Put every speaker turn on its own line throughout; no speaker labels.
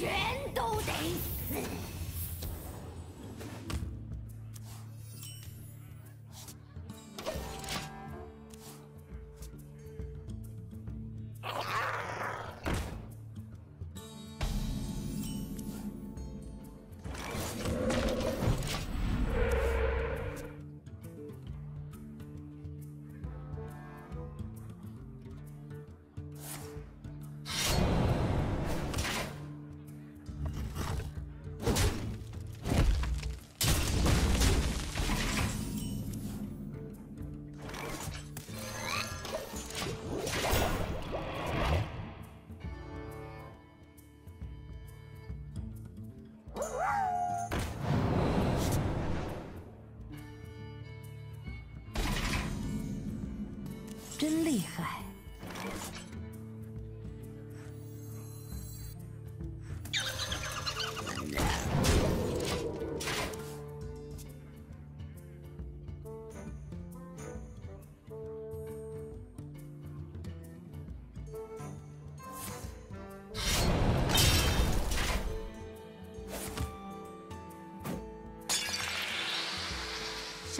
全都得死。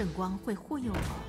圣光会护佑我。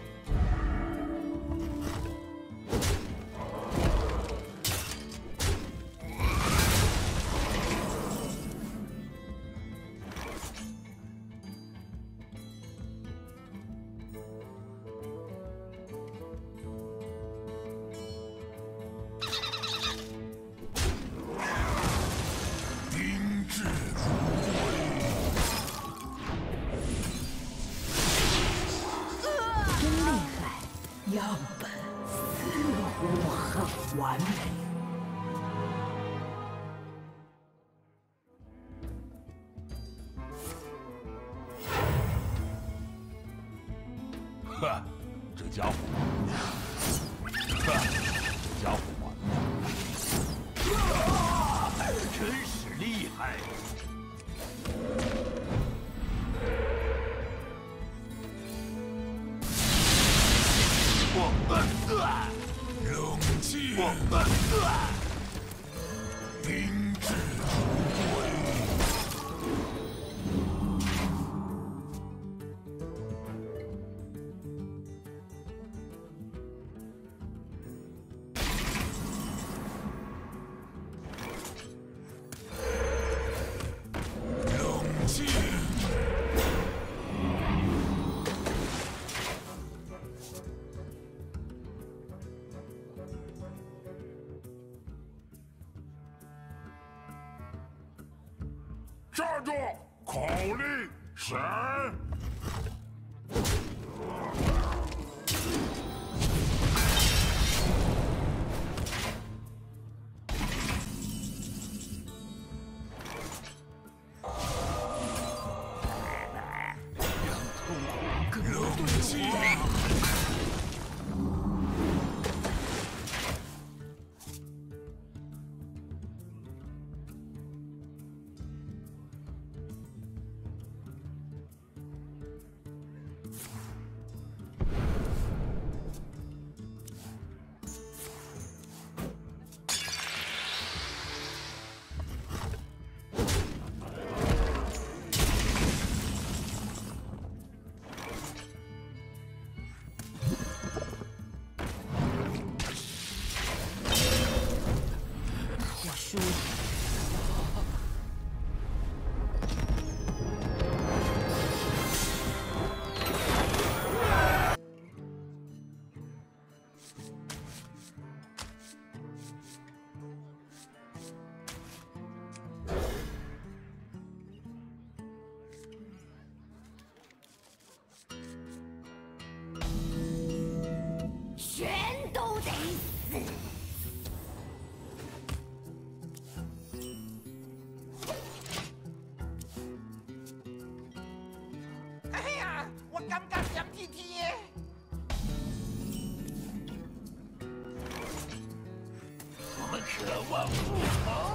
站住！口令神。
Oh. Oh.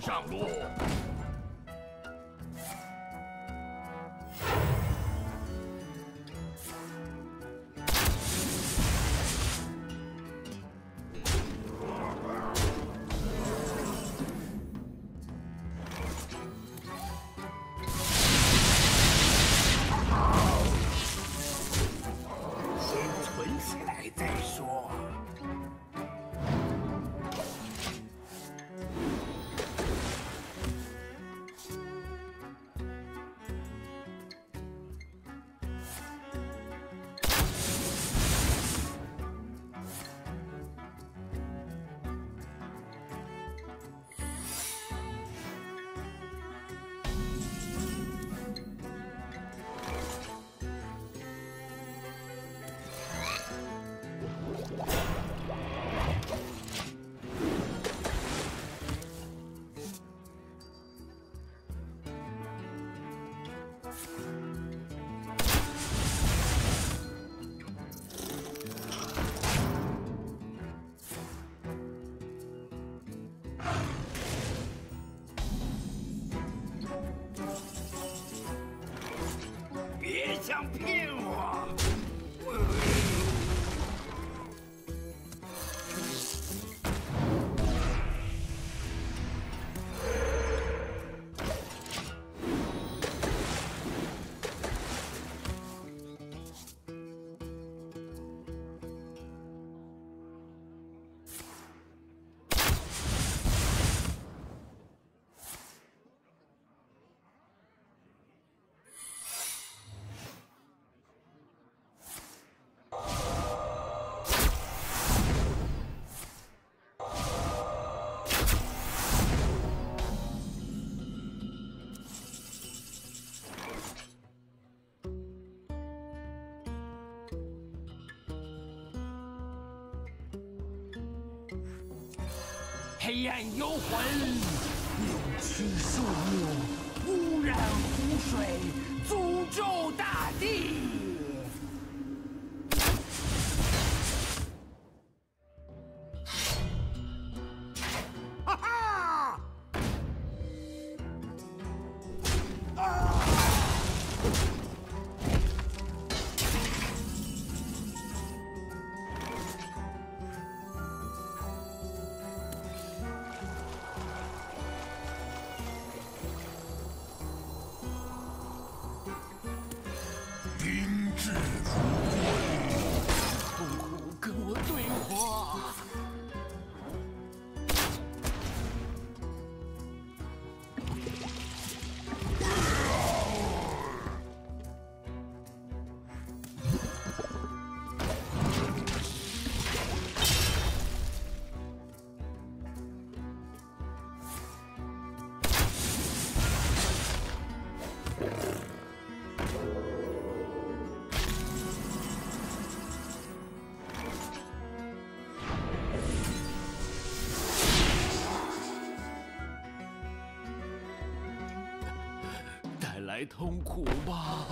上路。
黑暗幽魂，扭曲树木，污染湖水，诅咒大地。痛苦吧！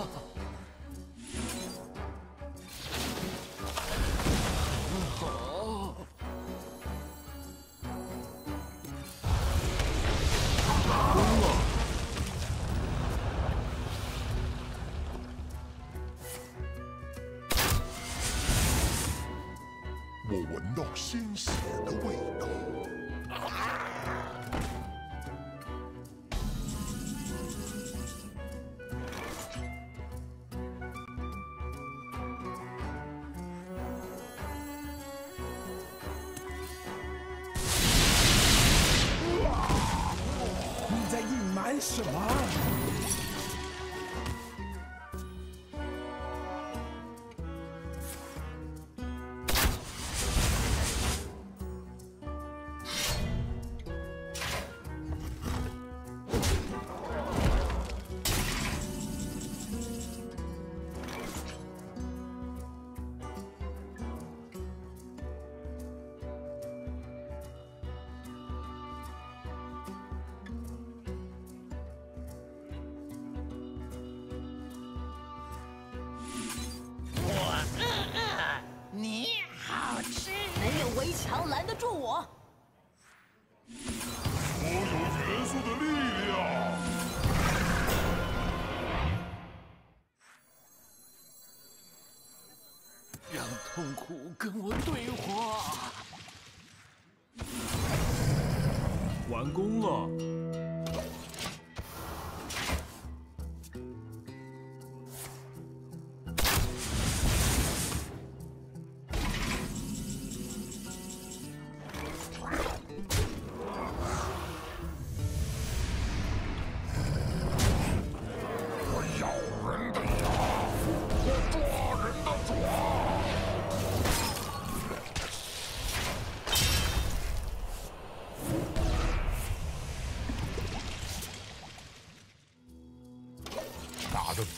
我闻到鲜血的味道。什么？
强拦得住我。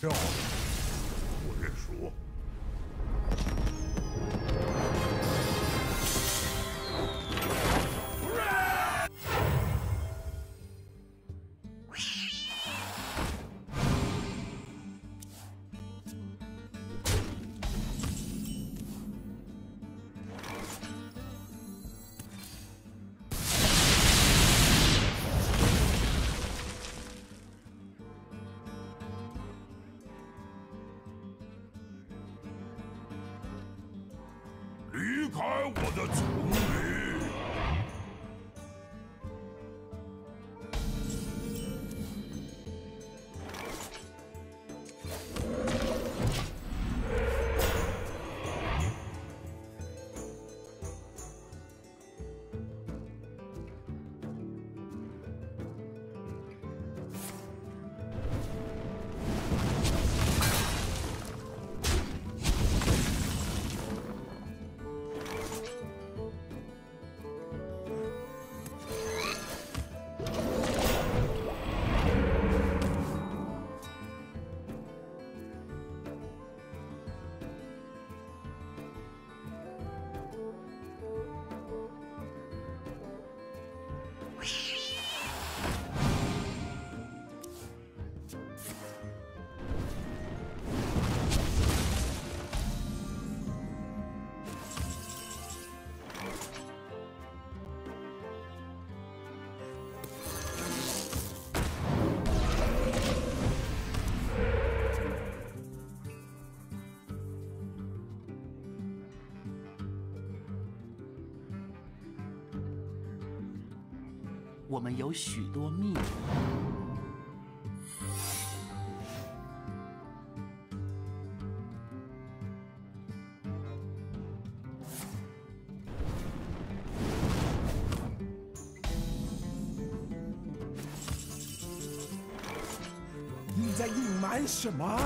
gone. 离开我的从 Whoosh.
我们有许多秘密。
你在隐瞒什么？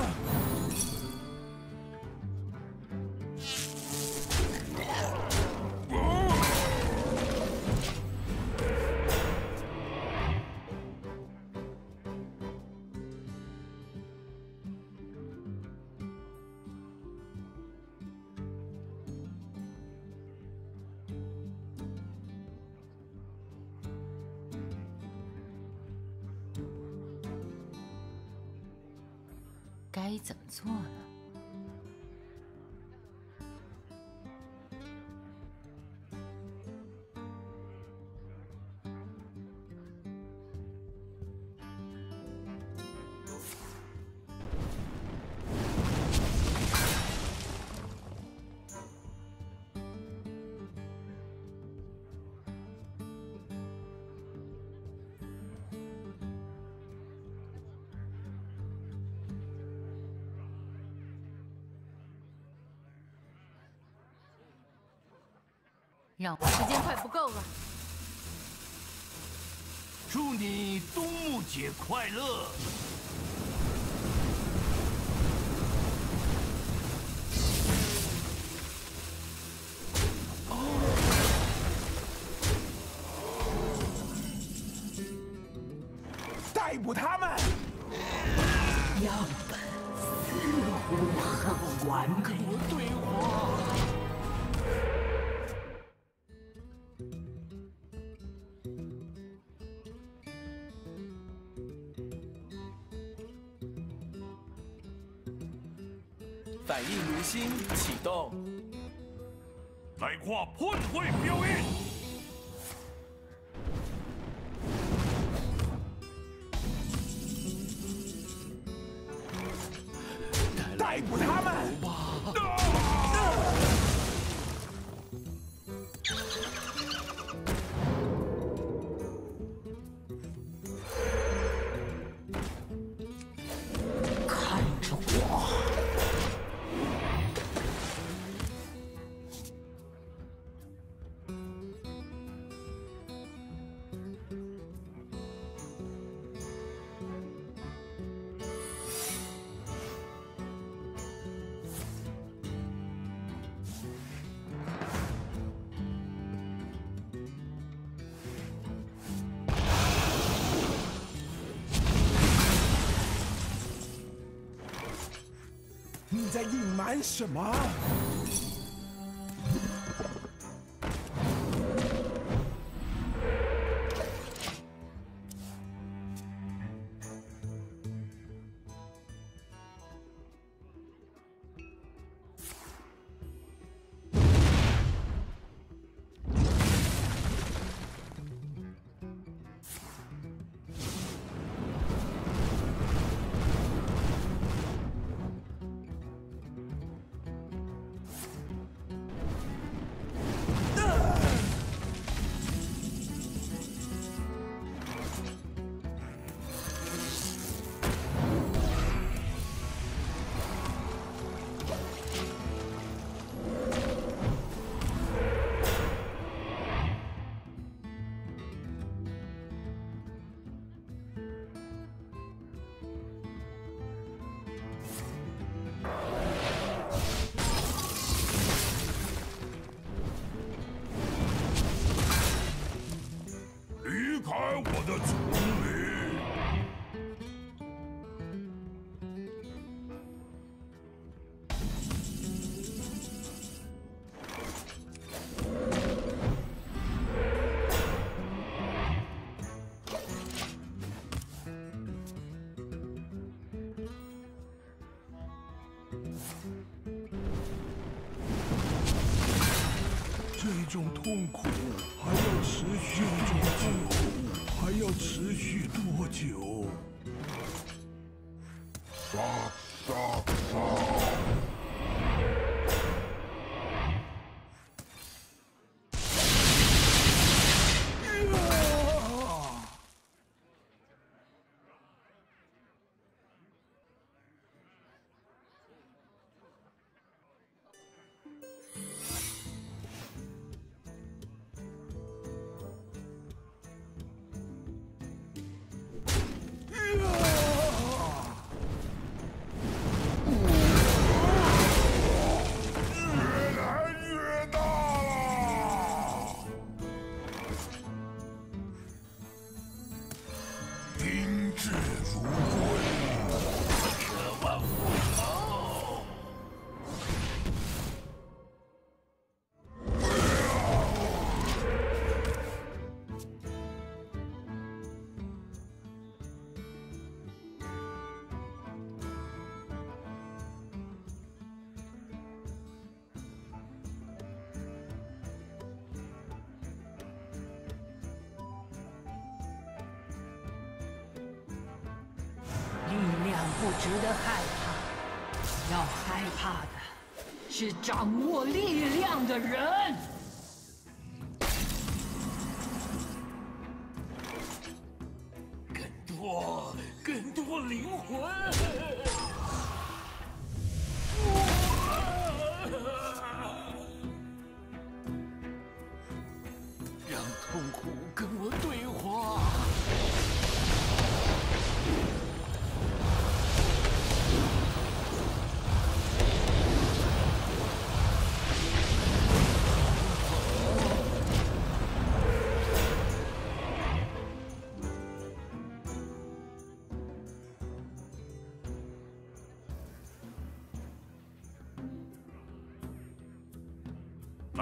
让时间快不够了。
祝你冬木节快乐！
逮捕他们！
样本似乎很完美。
对话。
新启动，
来跨破会表演，
隐瞒什么？
つ。不值得害怕要害怕的是掌握力量的人。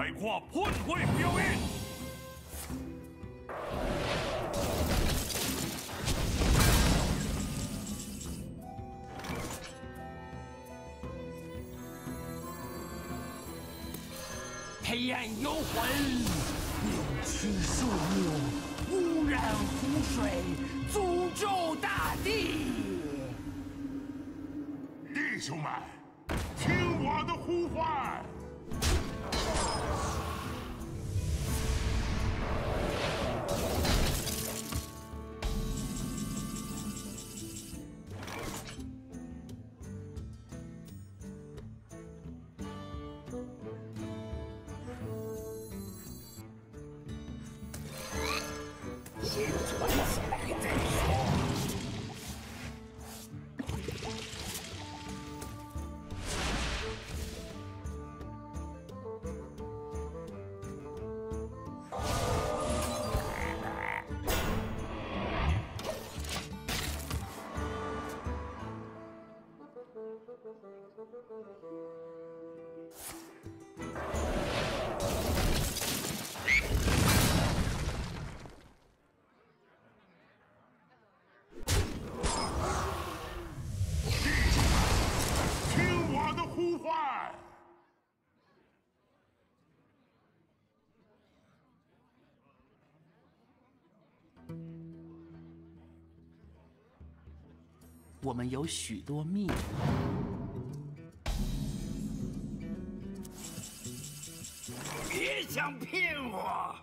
净化破坏标印我
们
有许多秘密。
别想骗我！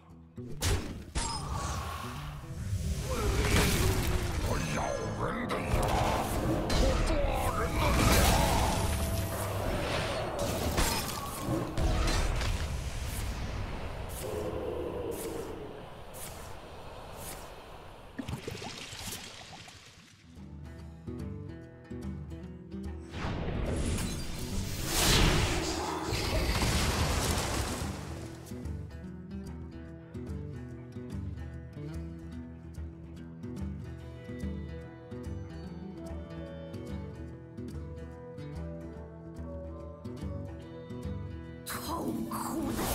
痛苦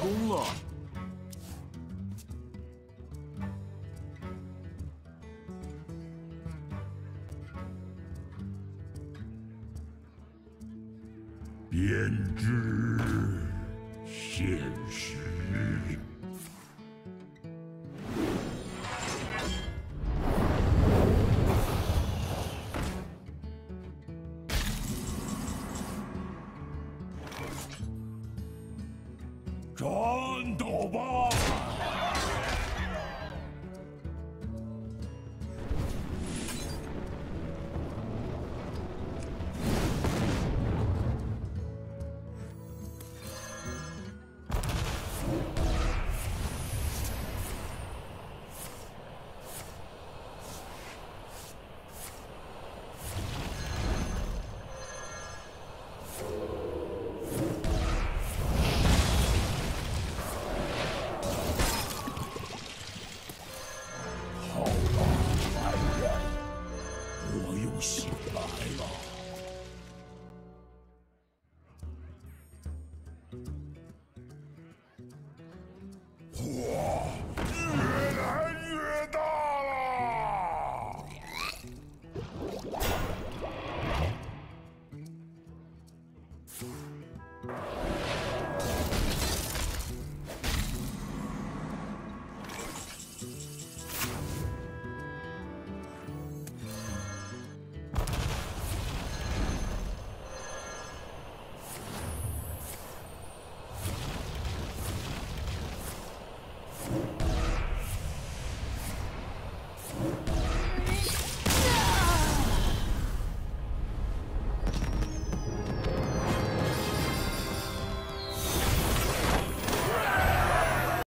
空了战斗吧！